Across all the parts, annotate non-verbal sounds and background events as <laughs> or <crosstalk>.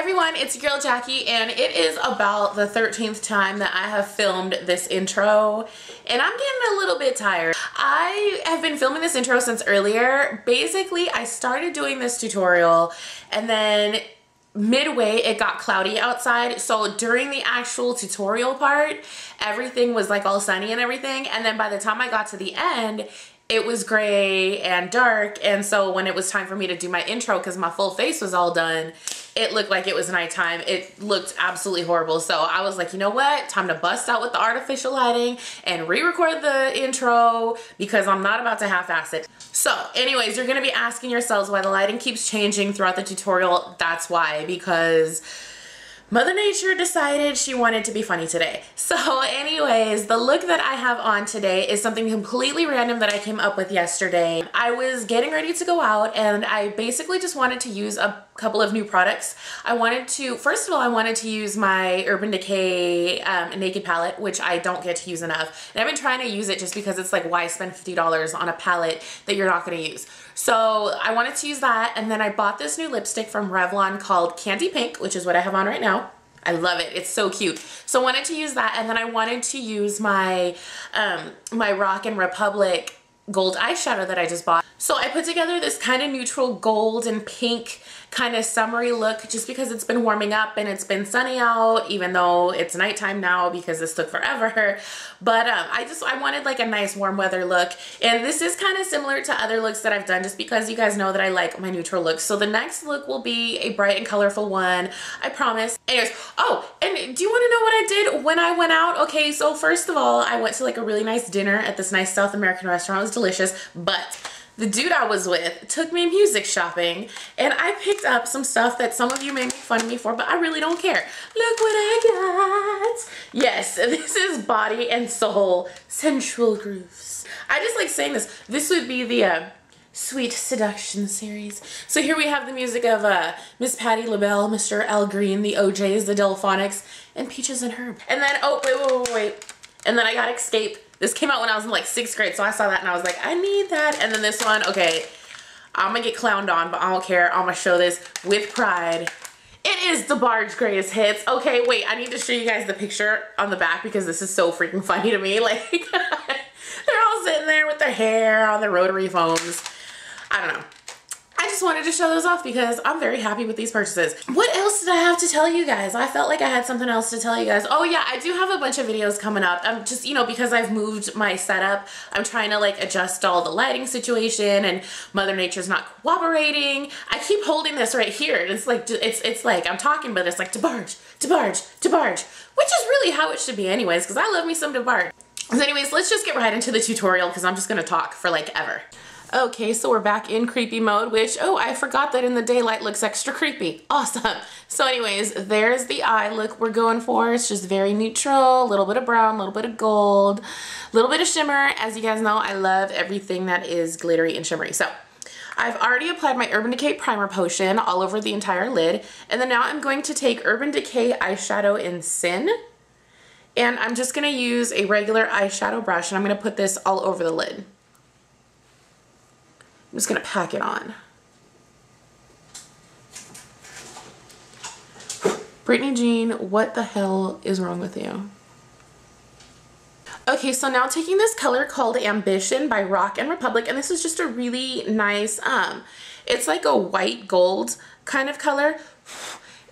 everyone, it's your girl Jackie and it is about the 13th time that I have filmed this intro and I'm getting a little bit tired. I have been filming this intro since earlier. Basically, I started doing this tutorial and then midway it got cloudy outside so during the actual tutorial part everything was like all sunny and everything and then by the time I got to the end it was gray and dark. And so when it was time for me to do my intro because my full face was all done it looked like it was nighttime. It looked absolutely horrible. So I was like you know what? Time to bust out with the artificial lighting and re-record the intro because I'm not about to half-ass it. So anyways you're gonna be asking yourselves why the lighting keeps changing throughout the tutorial. That's why because Mother Nature decided she wanted to be funny today. So anyways, the look that I have on today is something completely random that I came up with yesterday. I was getting ready to go out and I basically just wanted to use a couple of new products. I wanted to, first of all, I wanted to use my Urban Decay um, Naked Palette, which I don't get to use enough. And I've been trying to use it just because it's like, why spend $50 on a palette that you're not gonna use? So I wanted to use that. And then I bought this new lipstick from Revlon called Candy Pink, which is what I have on right now. I love it. It's so cute. So I wanted to use that and then I wanted to use my um, my Rock and Republic gold eyeshadow that I just bought. So I put together this kind of neutral gold and pink kind of summery look just because it's been warming up and it's been sunny out even though it's nighttime now because this took forever. <laughs> But um, I just, I wanted like a nice warm weather look. And this is kind of similar to other looks that I've done just because you guys know that I like my neutral looks. So the next look will be a bright and colorful one. I promise. Anyways, oh, and did when I went out? Okay, so first of all, I went to like a really nice dinner at this nice South American restaurant. It was delicious, but the dude I was with took me music shopping and I picked up some stuff that some of you may make fun of me for, but I really don't care. Look what I got. Yes, <laughs> this is Body and Soul Sensual Grooves. I just like saying this. This would be the uh, Sweet Seduction series. So here we have the music of uh, Miss Patti LaBelle, Mr. Al Green, the O'Jays, the Delfonics, and Peaches and Herb. And then, oh, wait, wait, wait, wait. And then I got Escape. this came out when I was in like sixth grade, so I saw that and I was like, I need that. And then this one, okay, I'm gonna get clowned on, but I don't care. I'm gonna show this with pride. It is DeBarge Greatest Hits. Okay, wait, I need to show you guys the picture on the back because this is so freaking funny to me. <laughs> Like, <laughs> they're all sitting there with their hair on their rotary phones. I don't know. I just wanted to show those off because I'm very happy with these purchases. What else did I have to tell you guys? I felt like I had something else to tell you guys. Oh yeah, I do have a bunch of videos coming up. I'm just, you know, because I've moved my setup, I'm trying to like adjust all the lighting situation and Mother Nature's not cooperating. I keep holding this right here and it's like, it's, it's like, I'm talking, but it's like DeBarge, DeBarge, DeBarge, which is really how it should be anyways, because I love me some DeBarge. So anyways, let's just get right into the tutorial because I'm just going to talk for like ever. Okay, so we're back in creepy mode, which, oh, I forgot that in the daylight looks extra creepy. <laughs> Awesome. So anyways, there's the eye look we're going for. It's just very neutral, a little bit of brown, a little bit of gold, a little bit of shimmer. As you guys know, I love everything that is glittery and shimmery. So I've already applied my Urban Decay Primer Potion all over the entire lid. And then now I'm going to take Urban Decay eyeshadow in Sin. And I'm just going to use a regular eyeshadow brush and I'm going to put this all over the lid. I'm just going to pack it on. Brittany Jean, what the hell is wrong with you? Okay, so now taking this color called Ambition by Rock and Republic, and this is just a really nice, um, it's like a white gold kind of color.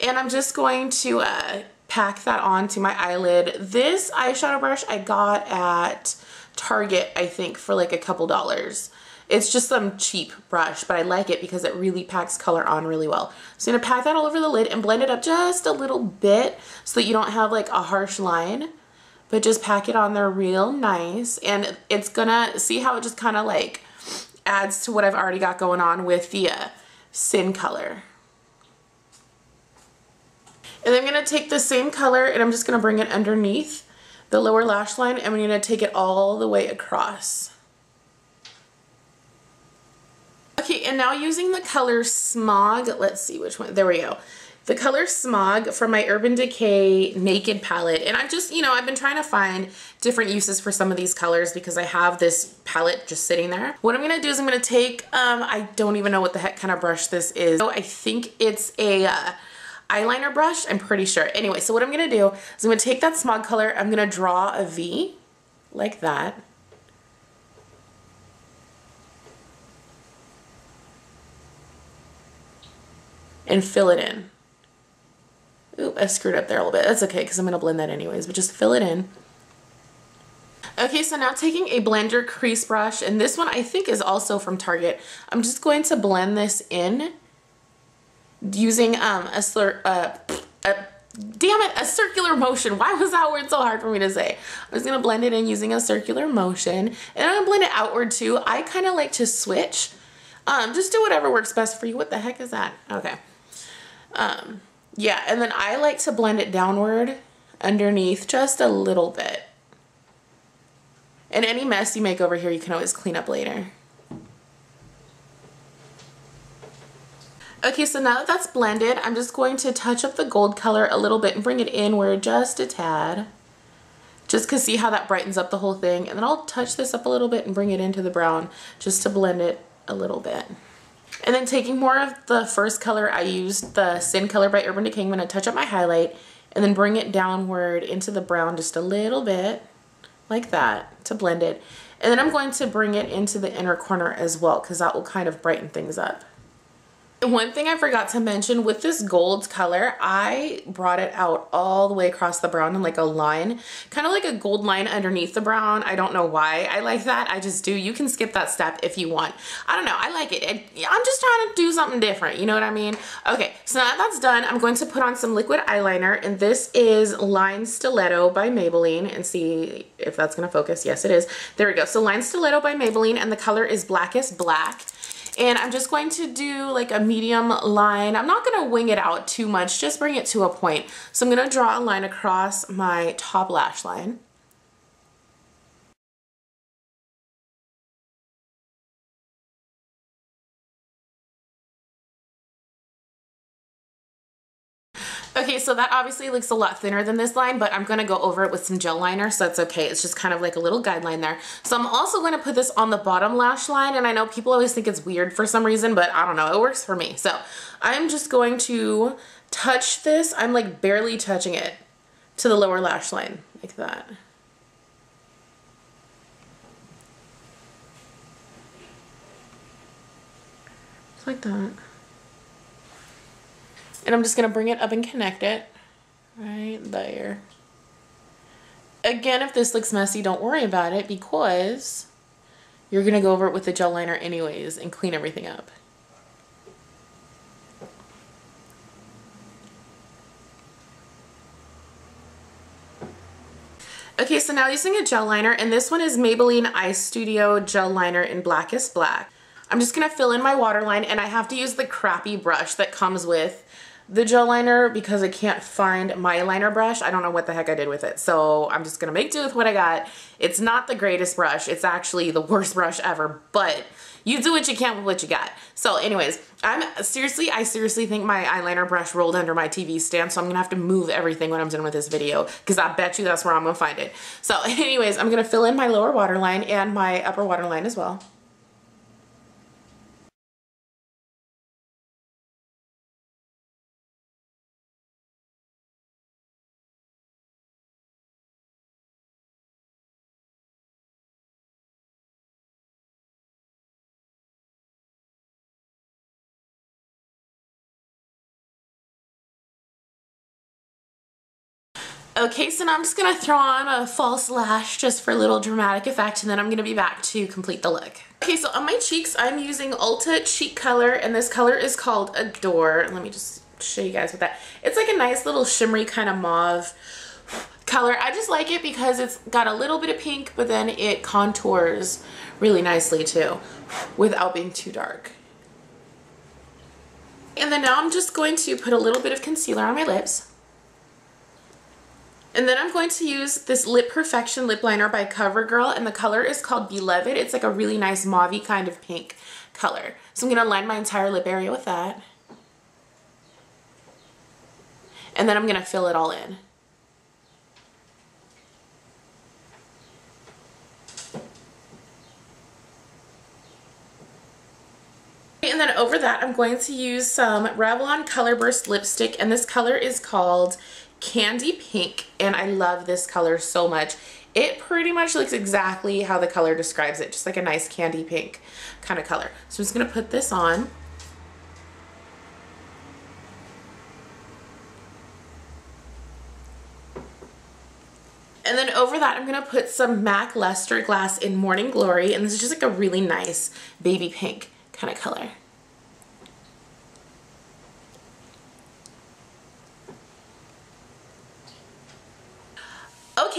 And I'm just going to uh, pack that onto my eyelid. This eyeshadow brush I got at Target, I think, for like a couple dollars. It's just some cheap brush, but I like it because it really packs color on really well. So I'm gonna pack that all over the lid and blend it up just a little bit so that you don't have like a harsh line, but just pack it on there real nice. And it's gonna, see how it just kind of like adds to what I've already got going on with the uh, Sin color. And I'm gonna take the same color and I'm just gonna bring it underneath the lower lash line and I'm gonna take it all the way across. Okay, and now using the color Smog, let's see which one, there we go. The color Smog from my Urban Decay Naked palette. And I've just, you know, I've been trying to find different uses for some of these colors because I have this palette just sitting there. What I'm gonna do is I'm gonna take, um, I don't even know what the heck kind of brush this is. So I think it's a, uh, eyeliner brush, I'm pretty sure. Anyway, so what I'm gonna do is I'm gonna take that smog color, I'm gonna draw a V like that. And fill it in. Oop, I screwed up there a little bit. That's okay because I'm gonna blend that anyways, but just fill it in. Okay, so now taking a blender crease brush, and this one I think is also from Target. I'm just going to blend this in using um, a, slur, uh, a, damn it, a circular motion. Why was that word so hard for me to say? I'm just gonna blend it in using a circular motion, and I'm gonna blend it outward too. I kind of like to switch. Um, just do whatever works best for you. What the heck is that? Okay. Um, yeah, and then I like to blend it downward underneath just a little bit. And any mess you make over here, you can always clean up later. Okay, so now that that's blended, I'm just going to touch up the gold color a little bit and bring it inward just a tad. Just because see how that brightens up the whole thing. And then I'll touch this up a little bit and bring it into the brown just to blend it a little bit. And then taking more of the first color, I used the Sin color by Urban Decay. I'm going to touch up my highlight and then bring it downward into the brown just a little bit like that to blend it. And then I'm going to bring it into the inner corner as well because that will kind of brighten things up. One thing I forgot to mention with this gold color, I brought it out all the way across the brown in like a line, kind of like a gold line underneath the brown. I don't know why I like that. I just do. You can skip that step if you want. I don't know. I like it. I'm just trying to do something different. You know what I mean? Okay, so now that's done, I'm going to put on some liquid eyeliner and this is Line Stiletto by Maybelline and see if that's going to focus. Yes, it is. There we go. So Line Stiletto by Maybelline and the color is Blackest Black. And I'm just going to do like a medium line. I'm not gonna wing it out too much, just bring it to a point. So I'm gonna draw a line across my top lash line. Okay, so that obviously looks a lot thinner than this line, but I'm gonna go over it with some gel liner, so that's okay. It's just kind of like a little guideline there. So I'm also gonna put this on the bottom lash line, and I know people always think it's weird for some reason, but I don't know, it works for me. So I'm just going to touch this. I'm like barely touching it to the lower lash line, like that. Just like that. And I'm just gonna bring it up and connect it right there. Again, if this looks messy, don't worry about it because you're gonna go over it with the gel liner anyways and clean everything up. Okay, so now using a gel liner, and this one is Maybelline Eye Studio Gel Liner in Blackest Black. I'm just gonna fill in my waterline, and I have to use the crappy brush that comes with the gel liner because I can't find my liner brush. I don't know what the heck I did with it. So I'm just going to make do with what I got. It's not the greatest brush. It's actually the worst brush ever, but you do what you can with what you got. So anyways, I'm seriously, I seriously think my eyeliner brush rolled under my TV stand. So I'm going to have to move everything when I'm done with this video because I bet you that's where I'm going to find it. So <laughs> anyways, I'm going to fill in my lower waterline and my upper waterline as well. Okay, so now I'm just gonna throw on a false lash just for a little dramatic effect and then I'm gonna be back to complete the look. Okay, so on my cheeks, I'm using Ulta Cheek Color and this color is called Adore. Let me just show you guys what that, it's like a nice little shimmery kind of mauve color. I just like it because it's got a little bit of pink, but then it contours really nicely too without being too dark. And then now I'm just going to put a little bit of concealer on my lips. And then I'm going to use this Lip Perfection lip liner by CoverGirl and the color is called Beloved. It's like a really nice mauve kind of pink color. So I'm going to line my entire lip area with that. And then I'm going to fill it all in. And then over that, that, I'm going to use some Revlon Color Burst lipstick, and this color is called Candy Pink, and I love this color so much. It pretty much looks exactly how the color describes it, just like a nice candy pink kind of color. So I'm just gonna put this on. And then over that, I'm gonna put some MAC Luster Glass in Morning Glory. And this is just like a really nice baby pink kind of color.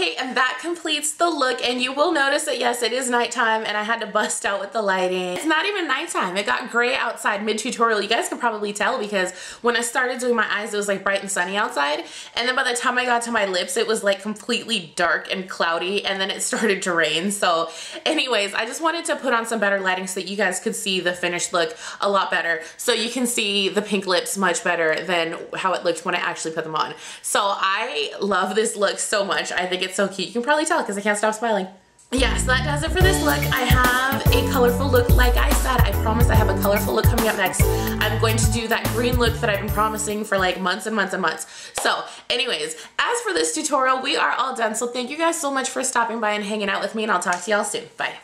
Okay, and that completes the look and you will notice that yes, it is nighttime and I had to bust out with the lighting. It's not even nighttime. It got gray outside mid-tutorial. You guys can probably tell because when I started doing my eyes, it was like bright and sunny outside. And then by the time I got to my lips, it was like completely dark and cloudy and then it <laughs> started to rain. So anyways, I just wanted to put on some better lighting so that you guys could see the finished look a lot better. So you can see the pink lips much better than how it looked when I actually put them on. So I love this look so much. I think it's so cute. You can probably tell because I can't stop smiling. Yeah, so that does it for this look. I have a colorful look. Like I said, I promise I have a colorful look coming up next. I'm going to do that green look that I've been promising for like months and months and months. So anyways, as for this tutorial, we are all done. So thank you guys so much for stopping by and hanging out with me and I'll talk to y'all soon. Bye.